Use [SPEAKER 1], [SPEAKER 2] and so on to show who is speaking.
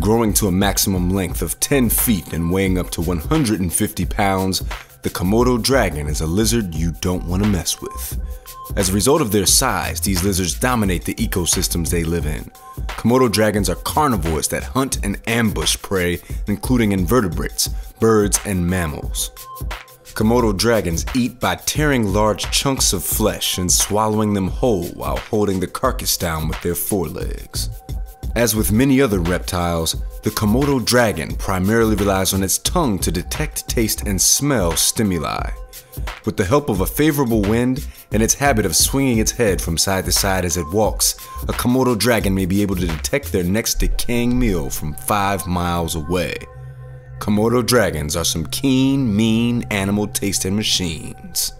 [SPEAKER 1] Growing to a maximum length of 10 feet and weighing up to 150 pounds, the Komodo dragon is a lizard you don't want to mess with. As a result of their size, these lizards dominate the ecosystems they live in. Komodo dragons are carnivores that hunt and ambush prey, including invertebrates, birds, and mammals. Komodo dragons eat by tearing large chunks of flesh and swallowing them whole while holding the carcass down with their forelegs. As with many other reptiles, the Komodo dragon primarily relies on its tongue to detect, taste, and smell stimuli. With the help of a favorable wind and its habit of swinging its head from side to side as it walks, a Komodo dragon may be able to detect their next decaying meal from five miles away. Komodo dragons are some keen, mean animal tasting machines.